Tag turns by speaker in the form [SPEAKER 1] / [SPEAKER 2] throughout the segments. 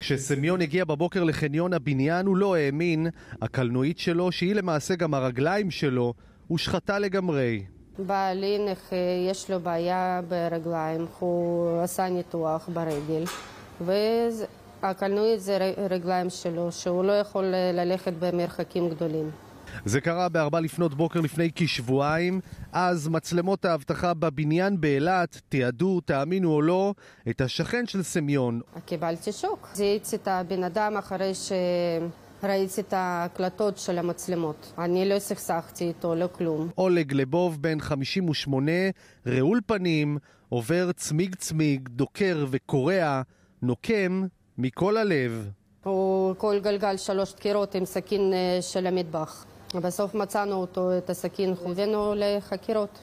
[SPEAKER 1] כשסמיון הגיע בבוקר לחניון הבניין הוא לא האמין, הקלנועית שלו, שהיא למעשה גם הרגליים שלו, הושחתה לגמרי.
[SPEAKER 2] בעלי נכה, יש לו בעיה ברגליים, הוא עשה ניתוח ברגל, והקלנועית זה רגליים שלו, שהוא לא יכול ללכת במרחקים גדולים.
[SPEAKER 1] זה קרה בארבע לפנות בוקר לפני כשבועיים, אז מצלמות האבטחה בבניין באילת תיעדו, תאמינו או לא, את השכן של סמיון.
[SPEAKER 2] קיבלתי שוק. זיהיתי את הבן אדם אחרי שראיתי את ההקלטות של המצלמות. אני לא סכסכתי איתו, לא כלום.
[SPEAKER 1] אולג לבוב, בן 58, רעול פנים, עובר צמיג צמיג, דוקר וקורע, נוקם מכל הלב.
[SPEAKER 2] הוא כל גלגל שלוש דקירות עם סכין של המטבח. בסוף מצאנו אותו, את הסכין, הבאנו לחקירות.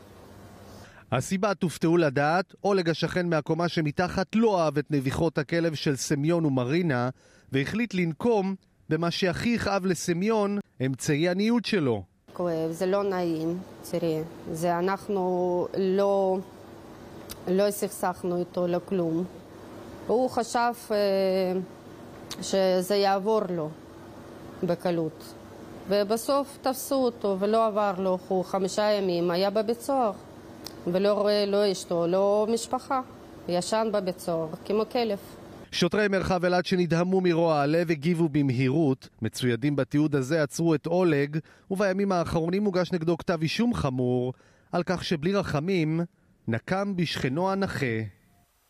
[SPEAKER 1] הסיבה תופתעו לדעת, אולג השכן מהקומה שמתחת לא אהב את נביחות הכלב של סמיון ומרינה והחליט לנקום במה שהכי יכאב לסמיון, אמצעי הניוד שלו.
[SPEAKER 2] כואב, זה לא נעים, תראי, זה אנחנו לא, לא סכסכנו איתו לכלום. הוא חשב אה, שזה יעבור לו בקלות. ובסוף תפסו אותו ולא עבר לו, הוא חמישה ימים היה בבית סוהר ולא רואה לא אשתו, לא משפחה, ישן בבית סוהר כמו כלב.
[SPEAKER 1] שוטרי מרחב אילת שנדהמו מרוע הלב הגיבו במהירות. מצוידים בתיעוד הזה עצרו את אולג, ובימים האחרונים הוגש נגדו כתב אישום חמור על כך שבלי רחמים נקם בשכנו הנכה